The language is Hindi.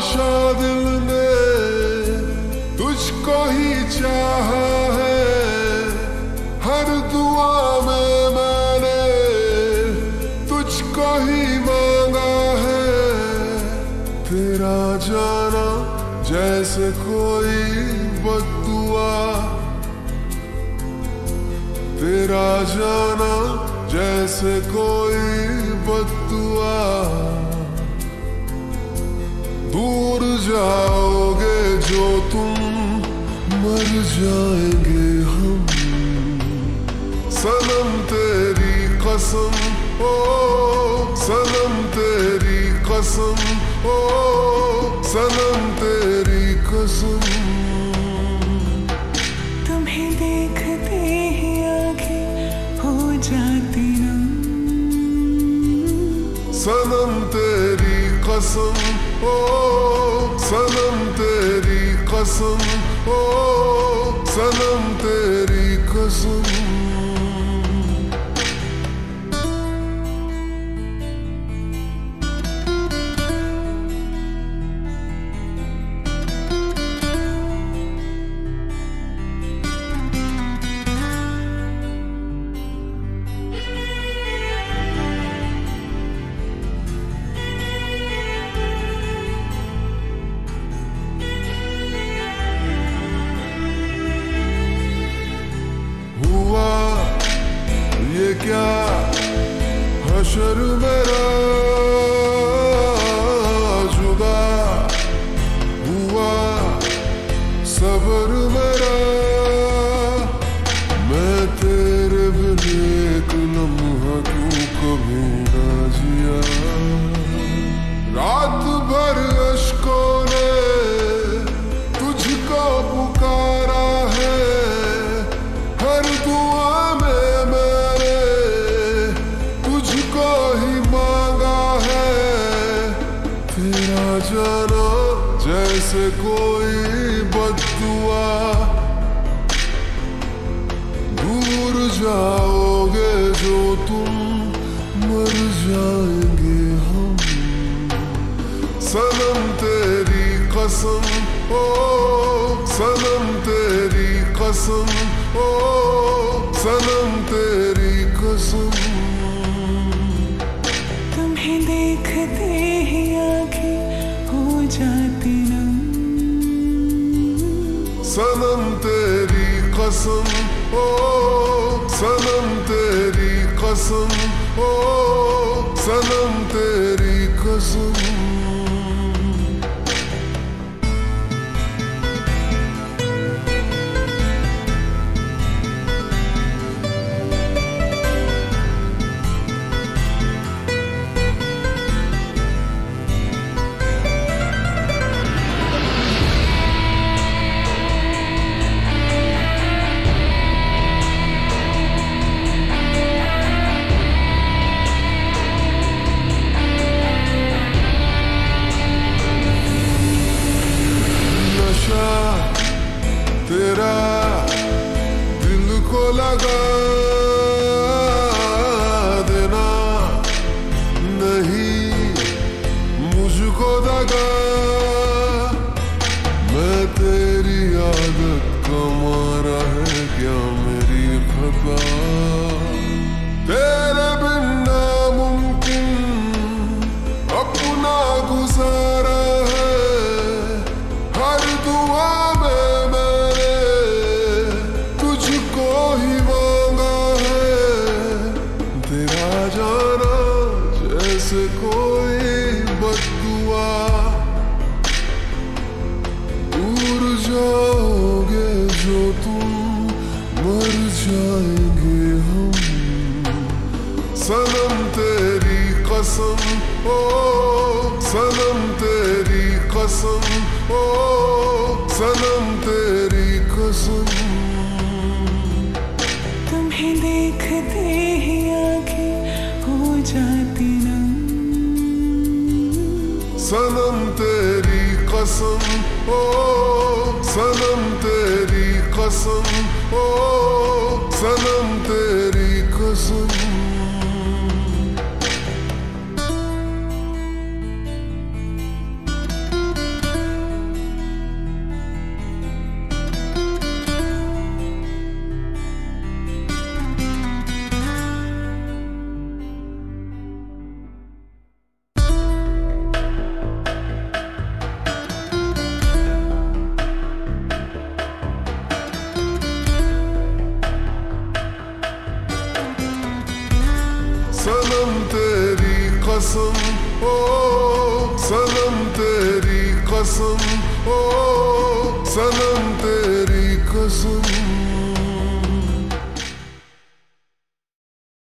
नशा दिल ने तुझको ही चाहा है। हर दुआ में मैंने तुझको ही मांगा है। तेरा जाना जैसे कोई बदुआ तेरा जाना जैसे कोई बदुआ दूर जाओगे जो तुम मर जाएँगे हम। सनम तेरी कसम ओ सनम तेरी कसम ओ सनम तेरी कसम। तुम्हें देखते ही आँखें हो जाती नम सनम तेरी कसम ओ सनम तेरी कसम ओ सनम तेरी कसम हशर मेरा जुदा हुआ मैं तेरे बिन एक लम्हा क्यों कभी ना जिया? जैसे कोई बदुआ दूर जाओगे जो तुम, मर जाएँगे हम। सनम तेरी कसम, ओ, सनम तेरी कसम, ओ, सनम तेरी कसम। तुम्हें देखते ही आँखें हो जाती सनम तेरी कसम ओ सनम तेरी कसम ओ सनम तेरी तेरा दिल को लगा देना। नहीं मुझको दगा। मैं तेरी आदत का मारा है क्या मेरी खता तेरे बिन नामुमकिन अपना गुजारा सनम तेरी कसम ओ सनम तेरी कसम ओ सनम तेरी कसम। तुम्हें देखते ही आँखें हो जाती नम। सनम तेरी कसम ओ सनम तेरी कसम ओ सनम कसम ओ सनम तेरी कसम ओ सनम तेरी कसम।